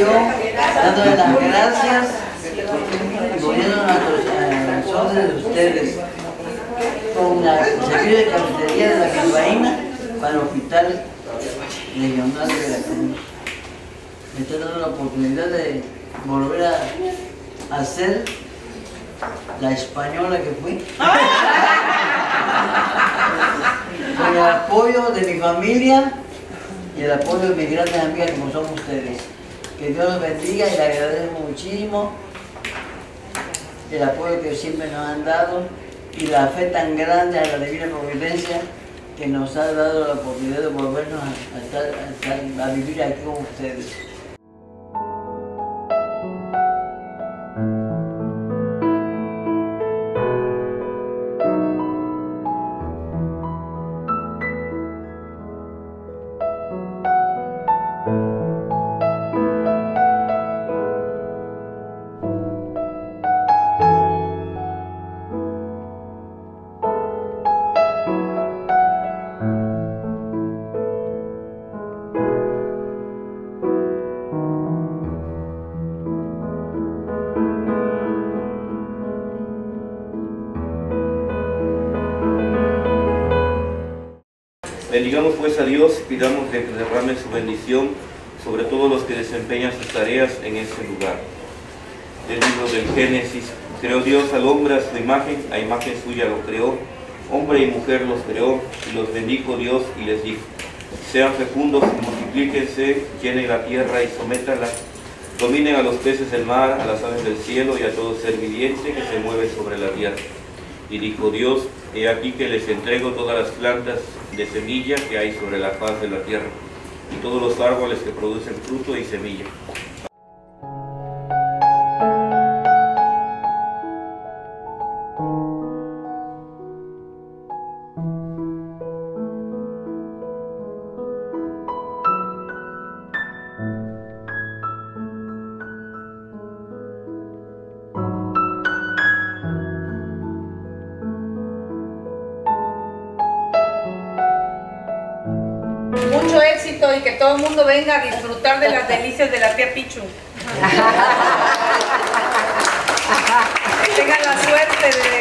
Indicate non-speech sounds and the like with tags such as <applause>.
Yo dándole las gracias poniendo a los órdenes de ustedes con la servicio de cafetería de la Bilbaína para el Hospital Regional de Veracruz. Me está dando la oportunidad de volver a, ser la española que fui. <laughs> Con el apoyo de mi familia y el apoyo de mis grandes amigas como son ustedes. Que Dios los bendiga y le agradezco muchísimo el apoyo que siempre nos han dado y la fe tan grande a la Divina Providencia que nos ha dado la oportunidad de volvernos a, a vivir aquí con ustedes. Bendigamos pues a Dios y pidamos que derrame su bendición sobre todos los que desempeñan sus tareas en este lugar. Del libro del Génesis, creó Dios al hombre a su imagen, a imagen suya lo creó, hombre y mujer los creó, y los bendijo Dios y les dijo, sean fecundos y multiplíquense, llenen la tierra y sométala, dominen a los peces del mar, a las aves del cielo y a todo ser viviente que se mueve sobre la tierra. Y dijo Dios, he aquí que les entrego todas las plantas de semilla que hay sobre la faz de la tierra, y todos los árboles que producen fruto y semilla. Mucho éxito y que todo el mundo venga a disfrutar de las delicias de la tía Pichu. <laughs> Que tengan la suerte de...